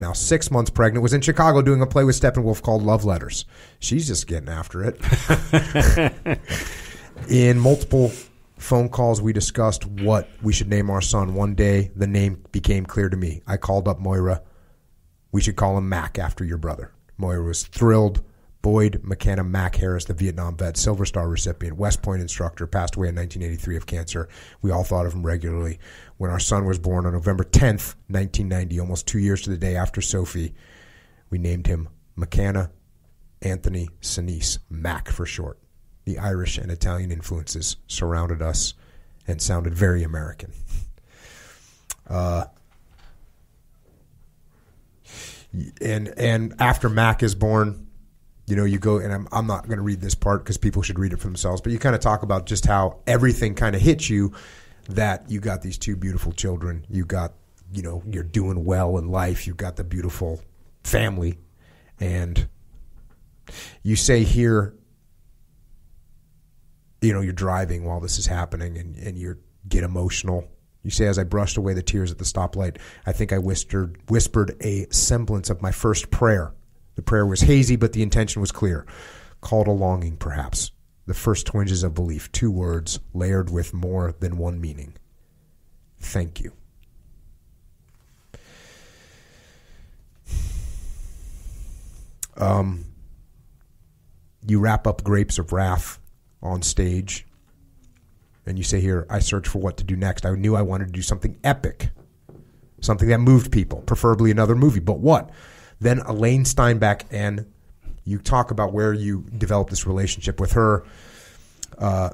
now six months pregnant, was in Chicago doing a play with Steppenwolf called Love Letters. She's just getting after it. in multiple phone calls, we discussed what we should name our son. One day, the name became clear to me. I called up Moira. We should call him Mac after your brother. Moira was thrilled. Boyd McKenna Mac Harris, the Vietnam vet, Silver Star recipient, West Point instructor, passed away in 1983 of cancer. We all thought of him regularly. When our son was born on November 10th, 1990, almost two years to the day after Sophie, we named him McKenna Anthony Sinise, Mac for short. The Irish and Italian influences surrounded us and sounded very American. Uh, and and after Mac is born, you know, you go and I'm I'm not going to read this part because people should read it for themselves. But you kind of talk about just how everything kind of hits you that you got these two beautiful children, you got you know you're doing well in life, you got the beautiful family, and you say here, you know, you're driving while this is happening, and and you get emotional. You say, as I brushed away the tears at the stoplight, I think I whispered, whispered a semblance of my first prayer. The prayer was hazy, but the intention was clear. Called a longing, perhaps. The first twinges of belief. Two words layered with more than one meaning. Thank you. Um, you wrap up Grapes of Wrath on stage and you say here, I search for what to do next. I knew I wanted to do something epic, something that moved people, preferably another movie. But what? Then Elaine Steinbeck, and you talk about where you developed this relationship with her. Uh,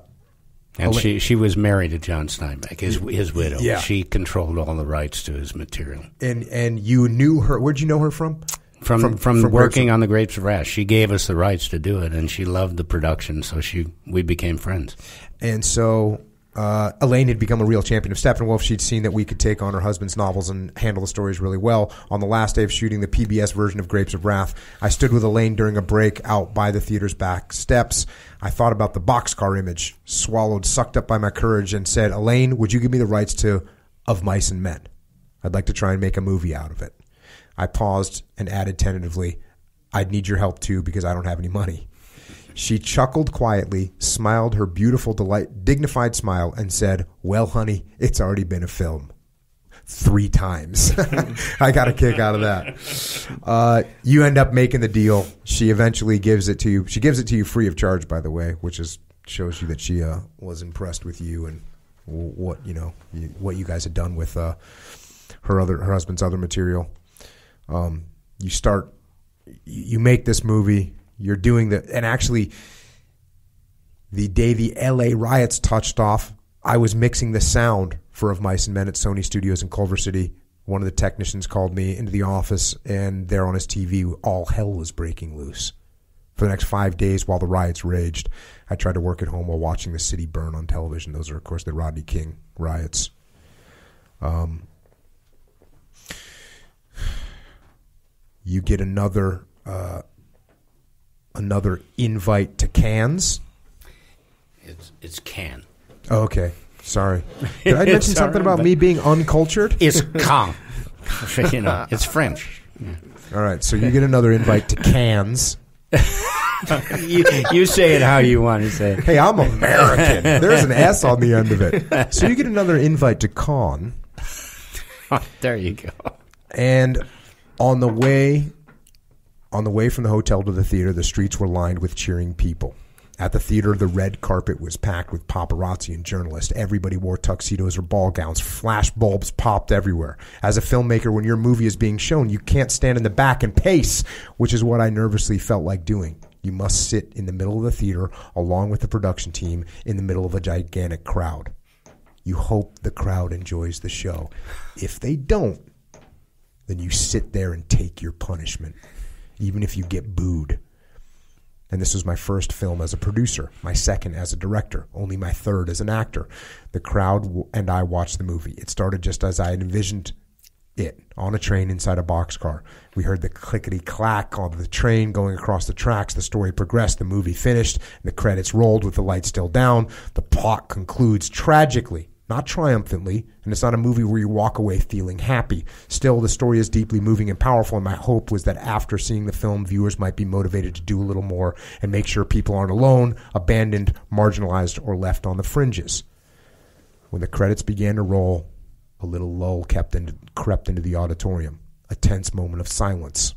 And Ela- she she was married to John Steinbeck, his his widow. Yeah. She controlled all the rights to his material. and and you knew her. Where'd you know her from? From From- from, from working Grapes on the Grapes of Wrath, she gave us the rights to do it, and she loved the production, so she we became friends. And so uh, Elaine had become a real champion of Steppenwolf. She'd seen that we could take on her husband's novels and handle the stories really well. On the last day of shooting the PBS version of Grapes of Wrath, I stood with Elaine during a break out by the theater's back steps. I thought about the boxcar image, swallowed, sucked up by my courage, and said, Elaine, would you give me the rights to Of Mice and Men? I'd like to try and make a movie out of it. I paused and added tentatively, I'd need your help too because I don't have any money. She chuckled quietly, smiled her beautiful, delight, dignified smile, and said, Well, honey, it's already been a film. Three times. I got a kick out of that. Uh, you end up making the deal. She eventually gives it to you. She gives it to you free of charge, by the way, which is shows you that she uh, was impressed with you and what you know what you guys had done with uh, her other her husband's other material. Um, you start, you make this movie. You're doing the, and actually, the day the LA riots touched off, I was mixing the sound for Of Mice and Men at Sony Studios in Culver City. One of the technicians called me into the office, and there on his TV, all hell was breaking loose. For the next five days while the riots raged, I tried to work at home while watching the city burn on television. Those are, of course, the Rodney King riots. Um, you get another uh, another invite to Cannes. It's it's can. Oh, okay, sorry. Did I mention something about me being uncultured? It's can. you know, it's French. All right, so you get another invite to Cannes. you, you say it how you want to say it. Hey, I'm American. There's an S on the end of it. So you get another invite to Cannes, oh, there you go. and on the way, on the way from the hotel to the theater, the streets were lined with cheering people. At the theater, the red carpet was packed with paparazzi and journalists. Everybody wore tuxedos or ball gowns. Flash bulbs popped everywhere. As a filmmaker, when your movie is being shown, you can't stand in the back and pace, which is what I nervously felt like doing. You must sit in the middle of the theater along with the production team in the middle of a gigantic crowd. You hope the crowd enjoys the show. If they don't, then you sit there and take your punishment, even if you get booed. And this was my first film as a producer, my second as a director, only my third as an actor. The crowd and I watched the movie. It started just as I had envisioned it on a train inside a boxcar. We heard the clickety clack of the train going across the tracks. The story progressed. The movie finished. The credits rolled with the lights still down. The plot concludes tragically, not triumphantly, and it's not a movie where you walk away feeling happy. Still, the story is deeply moving and powerful, and my hope was that after seeing the film, viewers might be motivated to do a little more and make sure people aren't alone, abandoned, marginalized, or left on the fringes. When the credits began to roll, a little lull kept crept into the auditorium, a tense moment of silence.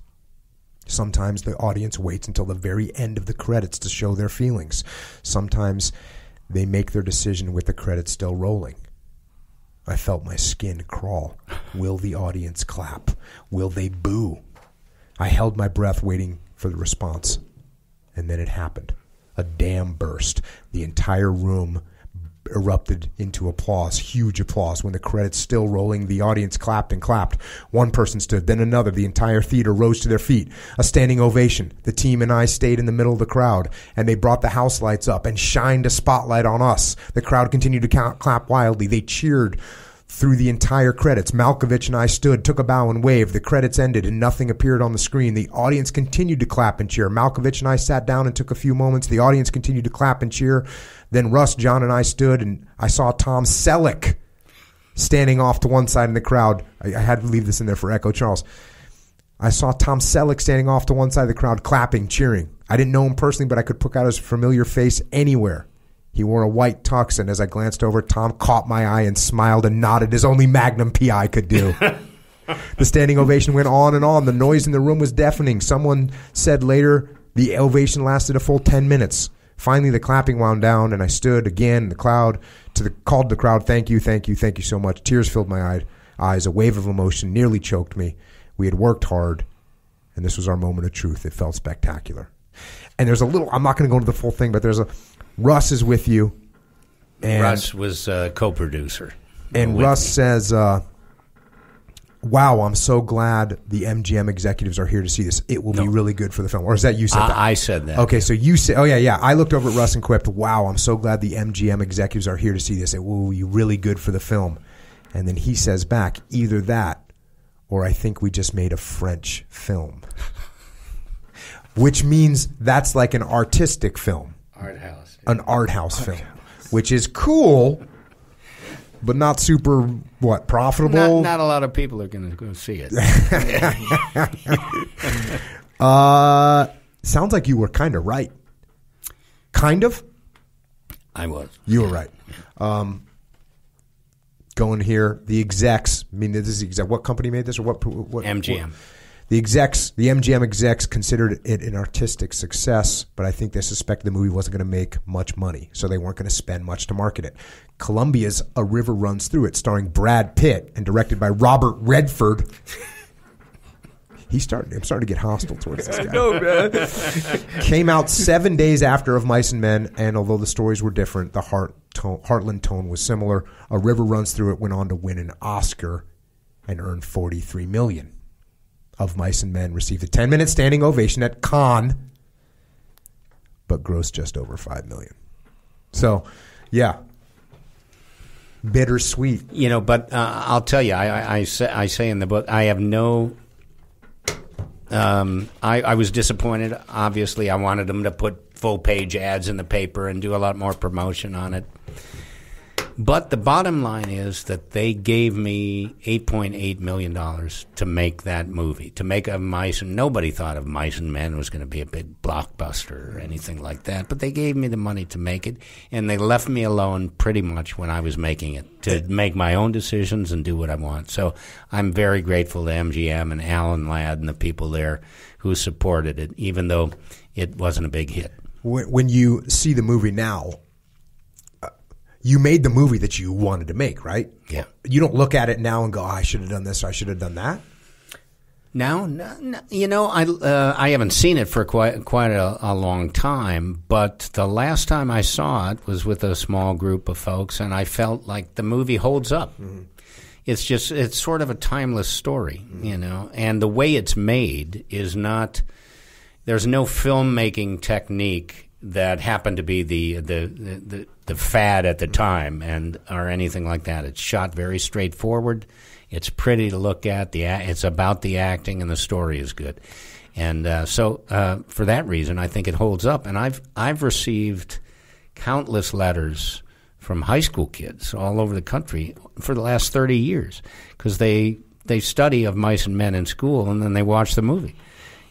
Sometimes the audience waits until the very end of the credits to show their feelings. Sometimes they make their decision with the credits still rolling. I felt my skin crawl. Will the audience clap? Will they boo? I held my breath waiting for the response. And then it happened. A dam burst. The entire room erupted into applause, huge applause. When the credits still rolling, the audience clapped and clapped. One person stood, then another. The entire theater rose to their feet. A standing ovation. The team and I stayed in the middle of the crowd, and they brought the house lights up and shined a spotlight on us. The crowd continued to clap wildly. They cheered through the entire credits. Malkovich and I stood, took a bow, and waved. The credits ended, and nothing appeared on the screen. The audience continued to clap and cheer. Malkovich and I sat down and took a few moments. The audience continued to clap and cheer. Then Russ, John, and I stood, and I saw Tom Selleck standing off to one side in the crowd. I, I had to leave this in there for Echo Charles. I saw Tom Selleck standing off to one side of the crowd, clapping, cheering. I didn't know him personally, but I could pick out his familiar face anywhere. He wore a white tux, and as I glanced over, Tom caught my eye and smiled and nodded as only Magnum PI could do. the standing ovation went on and on. The noise in the room was deafening. Someone said later the ovation lasted a full 10 minutes. Finally, the clapping wound down, and I stood again in the crowd to the called the crowd, "Thank you, thank you, thank you so much." Tears filled my eye, eyes. A wave of emotion nearly choked me. We had worked hard, and this was our moment of truth. It felt spectacular. And there's a little. I'm not going to go into the full thing, but there's a Russ is with you, and Russ was a co-producer. and Russ me. says, uh, "Wow, I'm so glad the MGM executives are here to see this. It will be really good for the film." Or is that you said that? I, I said that. Okay, so you said, oh yeah, yeah. I looked over at Russ and quipped, "Wow, I'm so glad the MGM executives are here to see this. It will be really good for the film." And then he says back, "Either that, or I think we just made a French film," which means that's like an artistic film, Art house. an art house film, which is cool, but not super what profitable. Not, not a lot of people are going to go see it. uh, sounds like you were kind of right. Kind of. I was. You were right. Um, going here, the execs. I mean, this is the exec. What company made this, or what? what MGM. what- the execs, the MGM execs, considered it an artistic success, but I think they suspected the movie wasn't going to make much money, so they weren't going to spend much to market it. Columbia's A River Runs Through It, starring Brad Pitt and directed by Robert Redford. He started. I'm starting to get hostile towards this guy. Came out seven days after Of Mice and Men, and although the stories were different, the heart tone, Heartland tone was similar. A River Runs Through It went on to win an Oscar and earned 43 million. Of Mice and Men received a 10 minute standing ovation at Cannes, but grossed just over 5 million. So, yeah. Bittersweet. You know, but uh, I'll tell you, I, I, I, say, I say in the book, I have no. Um, I, I was disappointed. Obviously, I wanted them to put full page ads in the paper and do a lot more promotion on it. But the bottom line is that they gave me $8.8 million to make that movie, to make a Mice and Nobody thought of Mice and Men was going to be a big blockbuster or anything like that. But they gave me the money to make it, and they left me alone pretty much when I was making it to make my own decisions and do what I want. So I'm very grateful to MGM and Alan Ladd and the people there who supported it, even though it wasn't a big hit. when, you see the movie now, you made the movie that you wanted to make, right? Yeah. You don't look at it now and go, oh, "I should have done this. Or I should have done that." Now, no, no, you know, I uh, I haven't seen it for quite quite a, a long time, but the last time I saw it was with a small group of folks, and I felt like the movie holds up. It's just it's sort of a timeless story, you know, and the way it's made is not. There's no filmmaking technique that happened to be the the, the, the fad at the time and or anything like that. It's shot very straightforward. It's pretty to look at. The it's about the acting and the story is good, and uh, so uh, for that reason, I think it holds up. And I've I've received countless letters from high school kids all over the country for the last 30 years because they they study of mice and men in school and then they watch the movie.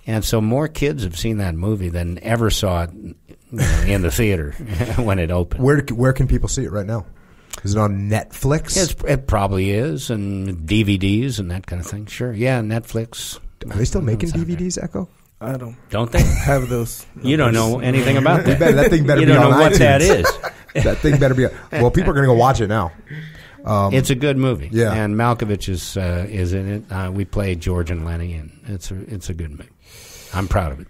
And so more kids have seen that movie than ever saw it you know, in the theater when it opened. Where where can people see it right now? Is it on Netflix? It's, it probably is, and DVDs and that kind of thing. Sure, yeah, Netflix. Are they still making DVDs, Echo? I don't Don't they? have those. You don't know anything about that. better- that thing better you be don't on know what that is. that thing better be. Well, people are going to go watch it now. it's a good movie. yeah. and Malkovich is uh, is in it. Uh, we play George and Lennie, and it's a it's a good movie. I'm proud of it.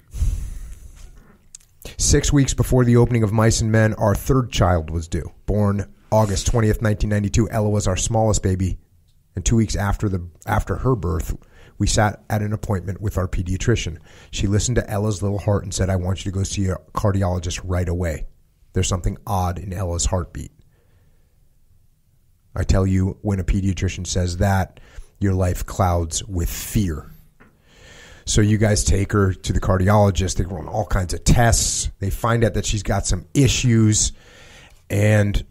Six weeks before the opening of Mice and Men, our third child was due. Born August twentieth, nineteen ninety two. Ella was our smallest baby, and two weeks after the after her birth, we sat at an appointment with our pediatrician. She listened to Ella's little heart and said, "I want you to go see a cardiologist right away. There's something odd in Ella's heartbeat." I tell you, when a pediatrician says that, your life clouds with fear. So you guys take her to the cardiologist. They run all kinds of tests. They find out that she's got some issues, and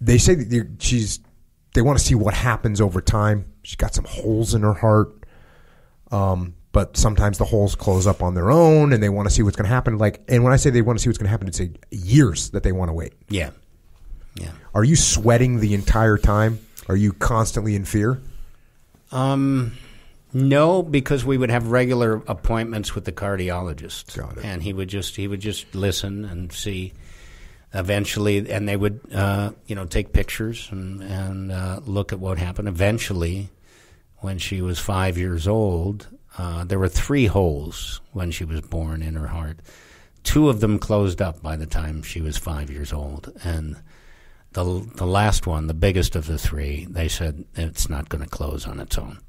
they say that she's. They want to see what happens over time. She's got some holes in her heart, um, but sometimes the holes close up on their own, and they want to see what's going to happen. Like, and when I say they want to see what's going to happen, it's a years that they want to wait. Yeah, yeah. Are you sweating the entire time? Are you constantly in fear? Um, no, because we would have regular appointments with the cardiologist, Got it. and he would just he would just listen and see. Eventually, and they would uh, you know take pictures and and uh, look at what happened. Eventually, when she was five years old, uh, there were three holes when she was born in her heart. Two of them closed up by the time she was five years old, and the the last one, the biggest of the three, they said it's not going to close on its own.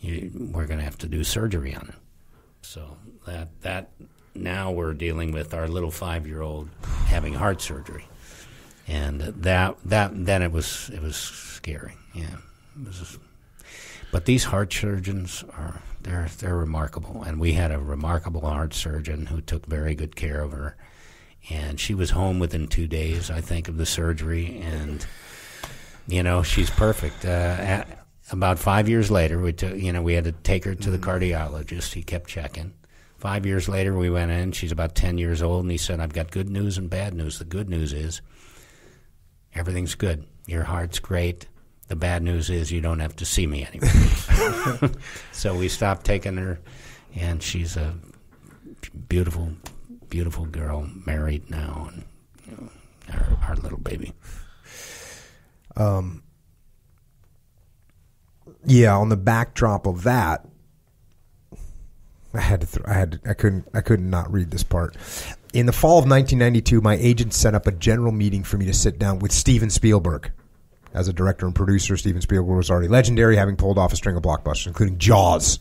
You, we're going to have to do surgery on it. So that that now we're dealing with our little five year old having heart surgery, and that that then it was it was scary. Yeah, it was. But these heart surgeons are they're they're remarkable, and we had a remarkable heart surgeon who took very good care of her, and she was home within two days, I think, of the surgery, and you know she's perfect. Uh, about five years later, we took you know we had to take her to the mm-hmm. cardiologist. He kept checking. Five years later, we went in. She's about ten years old, and he said, "I've got good news and bad news. The good news is everything's good. Your heart's great." The bad news is you don't have to see me anymore. so we stopped taking her, and she's a beautiful, beautiful girl, married now, and you know, our, our little baby. Um, Yeah, on the backdrop of that, I had to. Th- I had. To, I couldn't. I couldn't not read this part. In the fall of 1992, my agent set up a general meeting for me to sit down with Steven Spielberg. As a director and producer, Steven Spielberg was already legendary, having pulled off a string of blockbusters, including Jaws,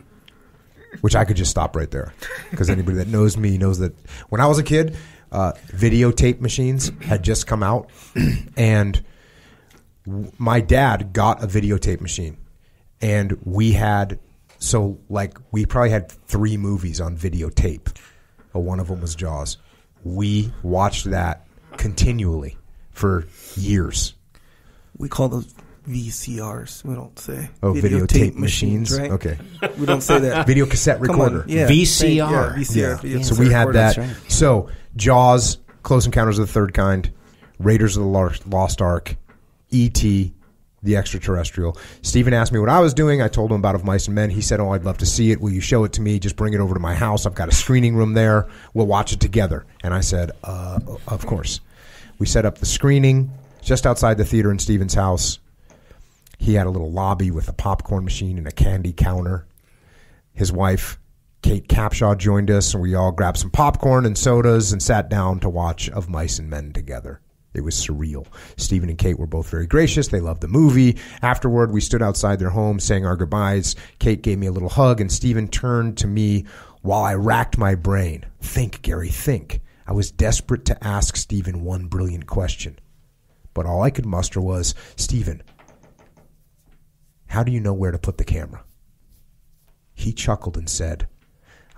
which I could just stop right there, because anybody that knows me knows that when I was a kid, uh, videotape machines had just come out, and my dad got a videotape machine and we had so like we probably had three movies on videotape but one of them was jaws we watched that continually for years We call those VCRs. We don't say oh videotape, machines, right? okay We don't say that. video cassette recorder yeah. VCR. Yeah, VCR. Yeah. video So we had recorder. that. Right. So Jaws, Close Encounters of the Third Kind, Raiders of the Lost Ark, E.T., The Extraterrestrial. Steven asked me what I was doing. I told him about Of Mice and Men. He said, "Oh, I'd love to see it. Will you show it to me? Just bring it over to my house. I've got a screening room there. We'll watch it together." And I said, uh, "Of course." We set up the screening just outside the theater in Steven's house. He had a little lobby with a popcorn machine and a candy counter his wife Kate Capshaw joined us, and we all grabbed some popcorn and sodas and sat down to watch Of Mice and Men together. It was surreal. Steven and Kate were both very gracious. They loved the movie. Afterward, we stood outside their home, saying our goodbyes. Kate gave me a little hug, and Steven turned to me while I racked my brain. Think, Gary, think. I was desperate to ask Steven one brilliant question. But all I could muster was, Steven, how do you know where to put the camera? He chuckled and said,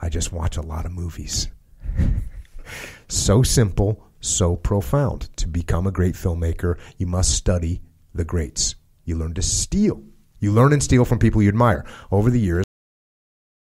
I just watch a lot of movies. so simple, so profound. To become a great filmmaker, you must study the greats. You learn to steal. You learn and steal from people you admire. Over the years,